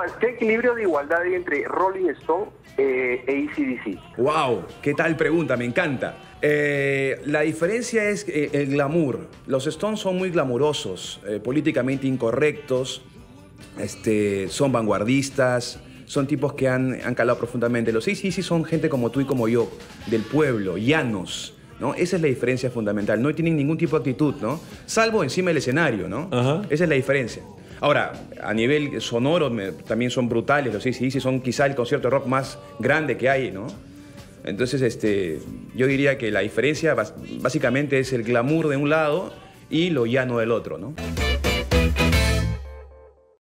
igual, qué equilibrio de igualdad hay entre Rolling Stone eh, e ACDC? ¡Wow! ¿Qué tal pregunta? Me encanta. Eh, la diferencia es eh, el glamour. Los Stones son muy glamurosos, eh, políticamente incorrectos, este, son vanguardistas, son tipos que han, han calado profundamente. Los ACDC son gente como tú y como yo, del pueblo, llanos. ¿no? Esa es la diferencia fundamental. No tienen ningún tipo de actitud, ¿no? Salvo encima del escenario, ¿no? Ajá. Esa es la diferencia. Ahora, a nivel sonoro también son brutales. Los ACDC son quizá el concierto de rock más grande que hay, ¿no? Entonces, este, yo diría que la diferencia básicamente es el glamour de un lado y lo llano del otro, ¿no?